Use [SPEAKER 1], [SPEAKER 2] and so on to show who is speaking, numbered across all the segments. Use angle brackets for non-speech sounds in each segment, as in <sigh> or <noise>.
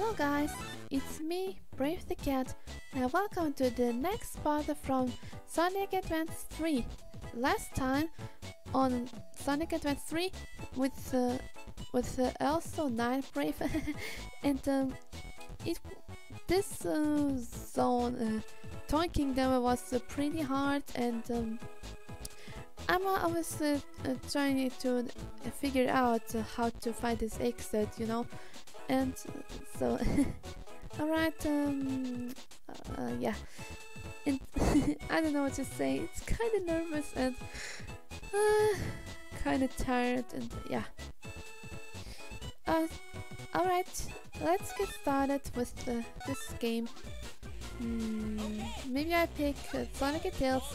[SPEAKER 1] Hello guys, it's me, Brave the Cat, and welcome to the next part from Sonic Advance 3. Last time on Sonic Advance 3 with uh, with uh, also 9 Brave. <laughs> And um, it this uh, zone uh, Toy Kingdom was uh, pretty hard and um, I'm obviously uh, trying to figure out how to find this exit, you know, and so <laughs> alright um uh, yeah. And <laughs> I don't know what to say. It's kind of nervous and uh, kind of tired and yeah. Uh, alright let's get started with uh, this game. Mm, maybe I pick uh, Sonic and Tails.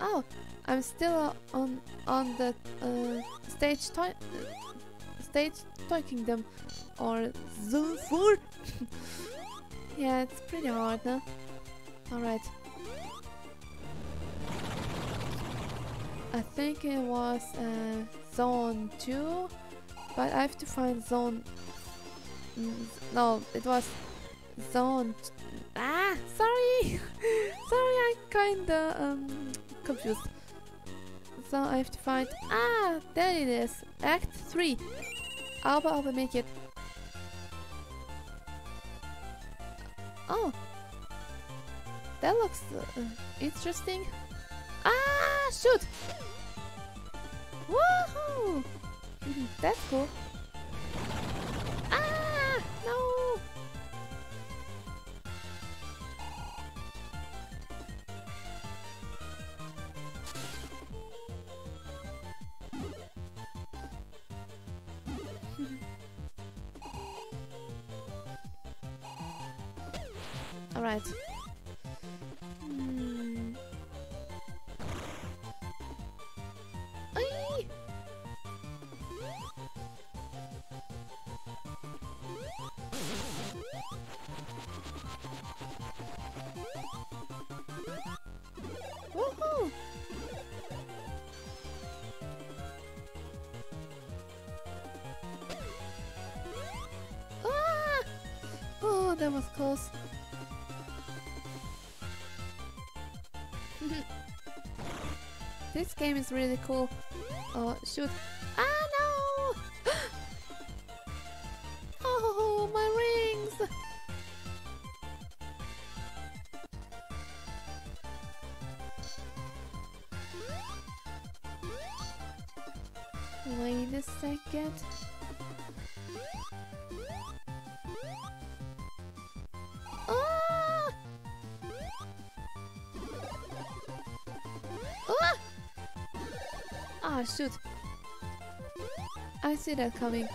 [SPEAKER 1] Oh I'm still on on the uh, stage uh, stage toy kingdom or zone 4 <laughs> yeah it's pretty hard huh? alright. I think it was uh, zone 2 but I have to find zone mm, no it was zone ah sorry. <laughs> Sorry I kinda um, confused so I have to find... Ah, there it is. Act 3. I'll, I'll make it. Oh. That looks uh, interesting. Ah, shoot! Woohoo! <laughs> That's cool. Alright. Hmm. Ah! Oh, that was close. <laughs> this game is really cool. Oh, shoot. Ah, no! <gasps> oh, my rings! Wait a second. Ah, shoot. I see that coming.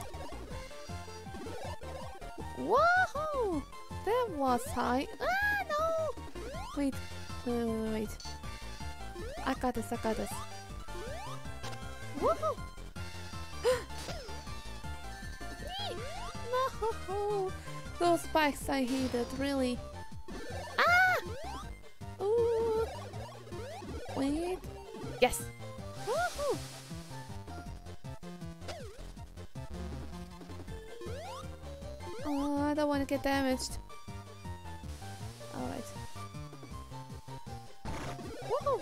[SPEAKER 1] Woohoo! That was high. Ah, no! Wait, wait, wait, wait. I got this, I got this. Woohoo! <gasps> no! Those spikes I hated, really. Ah! Ooh! Wait. Yes! Don't want to get damaged. Alright. Woohoo!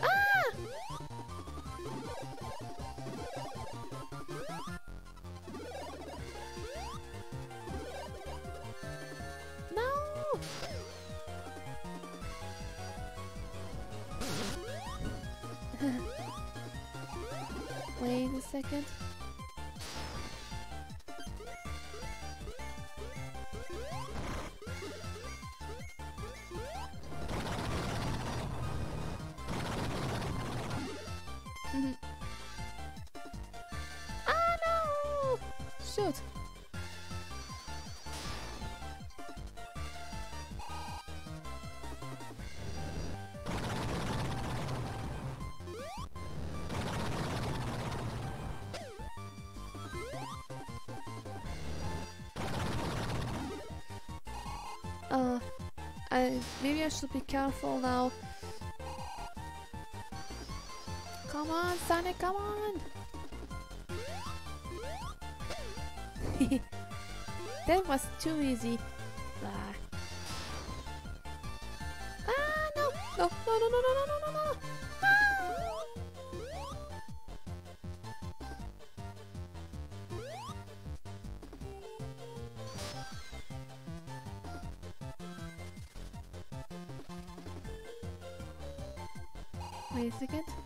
[SPEAKER 1] Ah! No! <laughs> Wait a second. Uh, I, maybe I should be careful now. Come on, Sonic, come on! <laughs> that was too easy. Ah, ah no, no, no, no, no, no, no! Wait a second.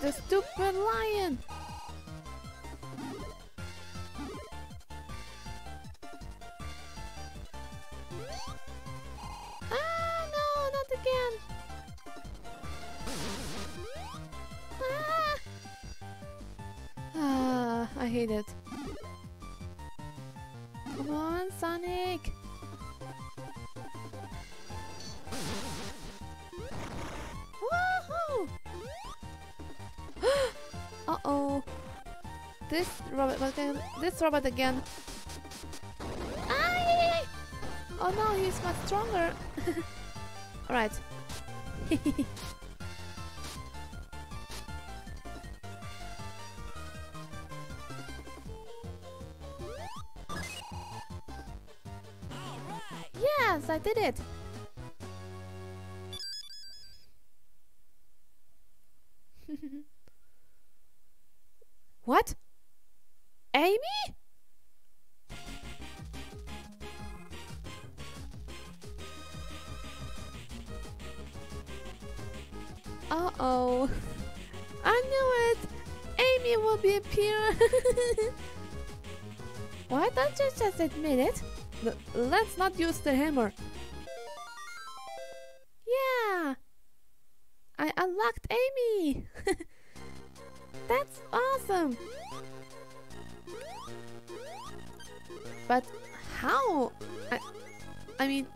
[SPEAKER 1] The stupid lion? Ah, no, not again. Ah, ah I hate it. Come on, Sonic. Uh-oh. This robot again. This robot again. Ay! Oh no, he's much stronger. <laughs> Alright. <laughs> yes, I did it. What? Amy? Uh-oh. I knew it! Amy will be appear. <laughs> Why don't you just admit it? L let's not use the hammer. Yeah! I unlocked Amy! <laughs> That's awesome! But how? I, I mean...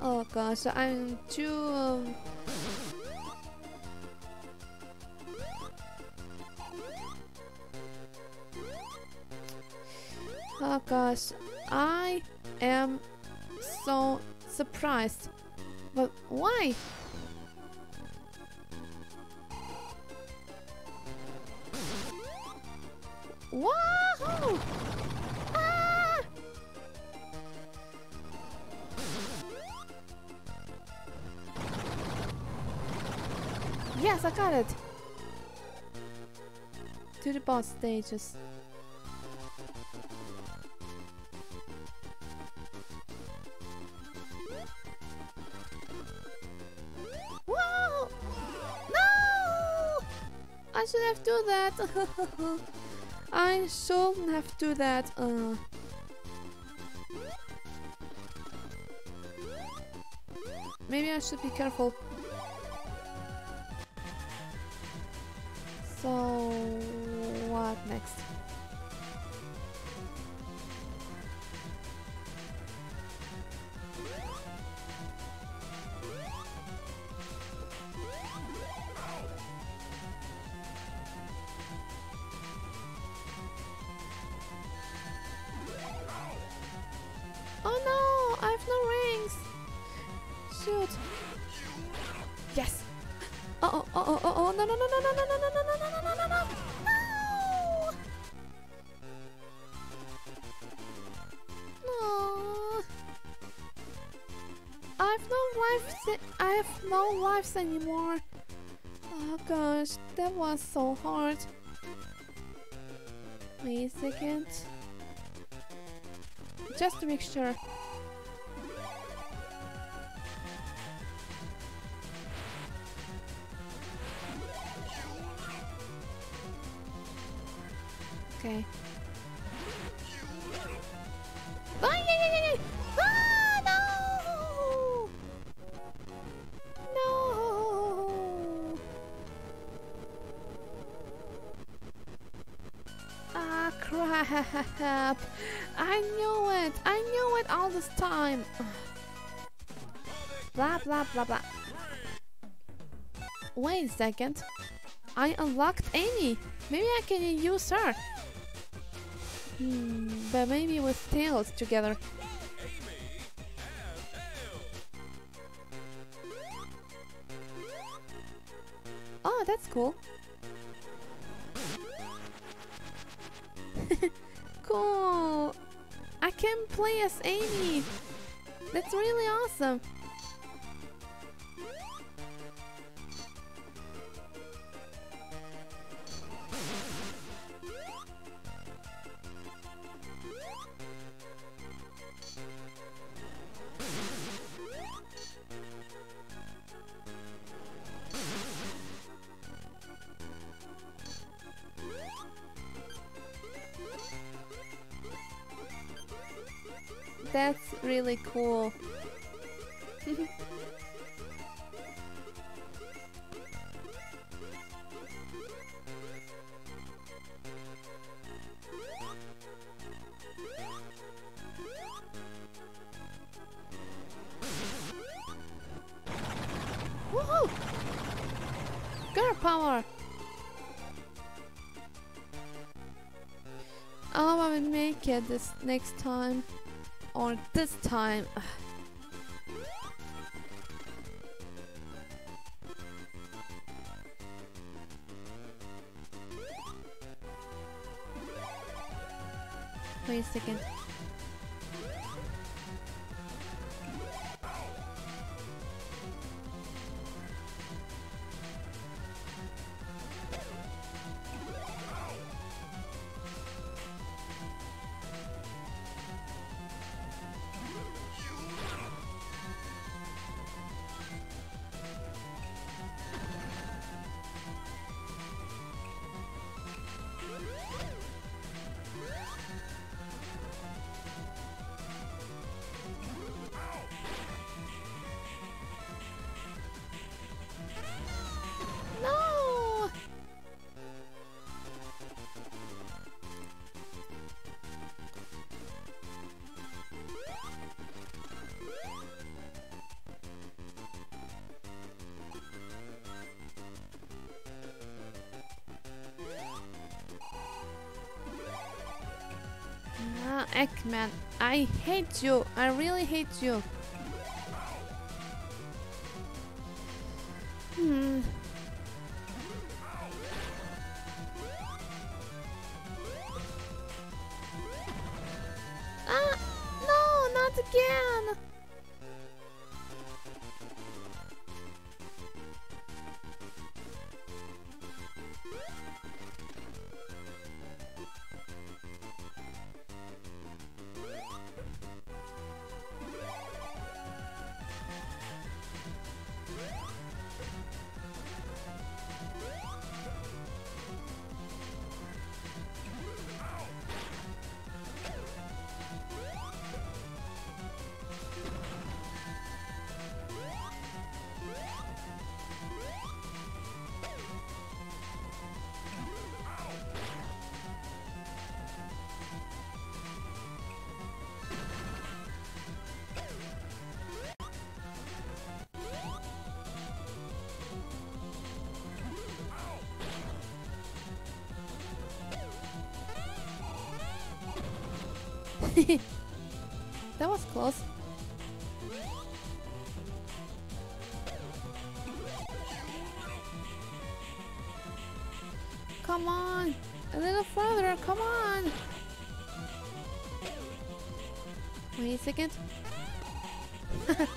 [SPEAKER 1] Oh gosh, I'm too... Um... Oh gosh, I am so surprised. But why? Wahoo! Ah! Yes, I got it! To the boss stages. I should have do that. <laughs> I shouldn't have do that. Uh. Maybe I should be careful. Oh no, I have no rings. Shoot. Yes. Uh oh, uh oh, uh oh, no, no, no, no, no, no, no, no, no, no, no, no, no, no. I have no lives. I have no lives anymore. Oh gosh, that was so hard. Wait a second. Just to make sure. Okay. Crap! I knew it! I knew it all this time! <sighs> blah blah blah blah. Wait a second. I unlocked Amy. Maybe I can use her. Hmm, but maybe with Tails together. Oh, that's cool. <laughs> cool. I can play as Amy. That's really awesome. That's really cool. Woohoo! Girl power! Oh, I will make it this next time. Or this time. <sighs> Wait a second. Eggman, I hate you. I really hate you. <laughs> that was close. Come on! A little further, come on! Wait a second. <laughs>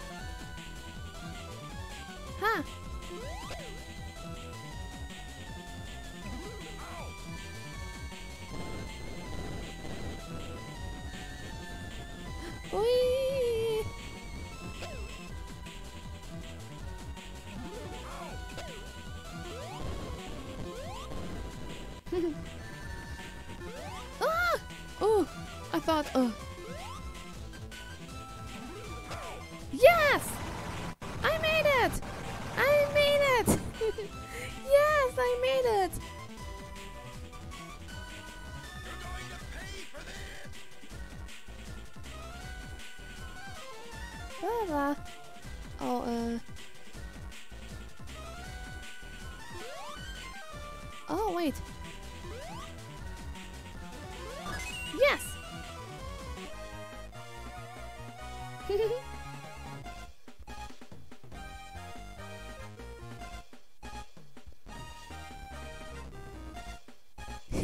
[SPEAKER 1] Yes!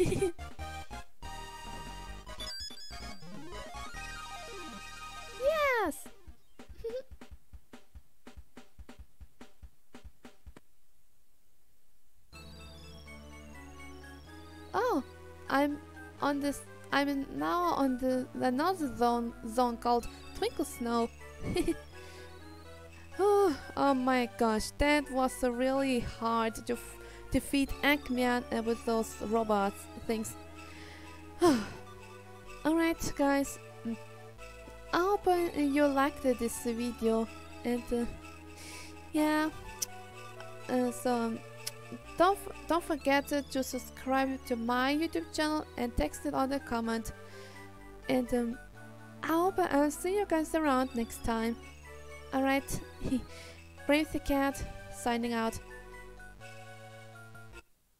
[SPEAKER 1] <laughs> yes! <laughs> oh, I'm on this. I'm now on the another zone zone called Twinkle Snow. <laughs> oh, oh my gosh, that was really hard to defeat Eggman uh, with those robots things. <sighs> Alright, guys. I hope uh, you liked this video, and uh, yeah. Uh, so um, don't don't forget to subscribe to my YouTube channel and text it on the comment. And um, I hope I'll see you guys around next time. Alright, <laughs> Brave the Cat signing out.